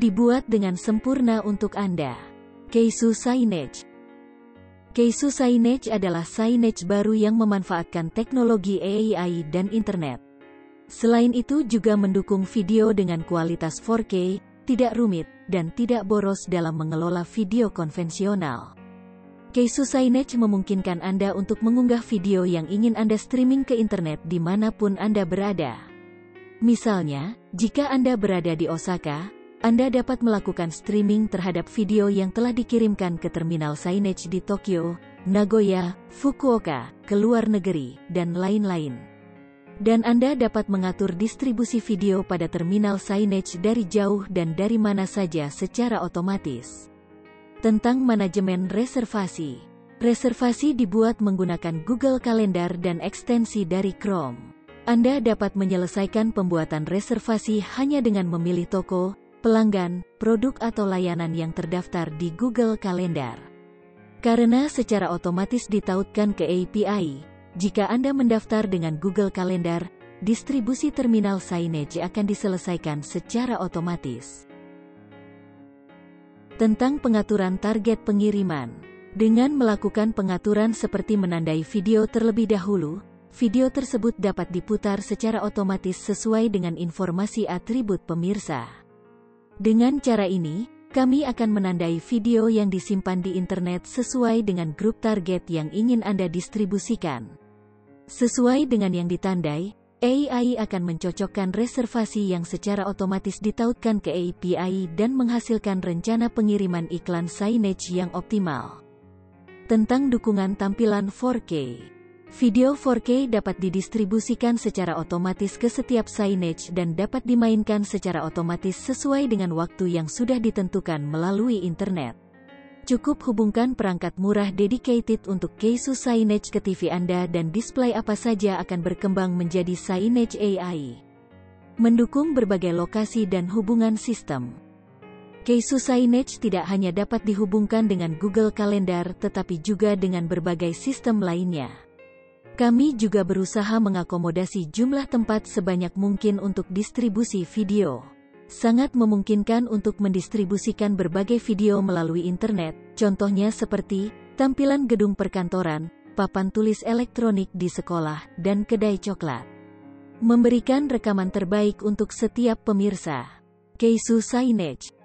Dibuat dengan sempurna untuk Anda. Keisu Signage Keisu Signage adalah signage baru yang memanfaatkan teknologi AI dan internet. Selain itu juga mendukung video dengan kualitas 4K, tidak rumit, dan tidak boros dalam mengelola video konvensional. Keisu Signage memungkinkan Anda untuk mengunggah video yang ingin Anda streaming ke internet di mana pun Anda berada. Misalnya, jika Anda berada di Osaka, anda dapat melakukan streaming terhadap video yang telah dikirimkan ke terminal signage di Tokyo, Nagoya, Fukuoka, ke luar negeri, dan lain-lain. Dan Anda dapat mengatur distribusi video pada terminal signage dari jauh dan dari mana saja secara otomatis. Tentang manajemen reservasi. Reservasi dibuat menggunakan Google Calendar dan ekstensi dari Chrome. Anda dapat menyelesaikan pembuatan reservasi hanya dengan memilih toko, pelanggan, produk atau layanan yang terdaftar di Google Calendar. Karena secara otomatis ditautkan ke API, jika Anda mendaftar dengan Google Calendar, distribusi terminal signage akan diselesaikan secara otomatis. Tentang pengaturan target pengiriman. Dengan melakukan pengaturan seperti menandai video terlebih dahulu, video tersebut dapat diputar secara otomatis sesuai dengan informasi atribut pemirsa. Dengan cara ini, kami akan menandai video yang disimpan di internet sesuai dengan grup target yang ingin Anda distribusikan. Sesuai dengan yang ditandai, AI akan mencocokkan reservasi yang secara otomatis ditautkan ke API dan menghasilkan rencana pengiriman iklan signage yang optimal. Tentang dukungan tampilan 4K Video 4K dapat didistribusikan secara otomatis ke setiap signage dan dapat dimainkan secara otomatis sesuai dengan waktu yang sudah ditentukan melalui internet. Cukup hubungkan perangkat murah dedicated untuk Keisu Signage ke TV Anda dan display apa saja akan berkembang menjadi Signage AI. Mendukung berbagai lokasi dan hubungan sistem. Keisu Signage tidak hanya dapat dihubungkan dengan Google Calendar tetapi juga dengan berbagai sistem lainnya. Kami juga berusaha mengakomodasi jumlah tempat sebanyak mungkin untuk distribusi video. Sangat memungkinkan untuk mendistribusikan berbagai video melalui internet, contohnya seperti tampilan gedung perkantoran, papan tulis elektronik di sekolah, dan kedai coklat. Memberikan rekaman terbaik untuk setiap pemirsa. Keisu Signage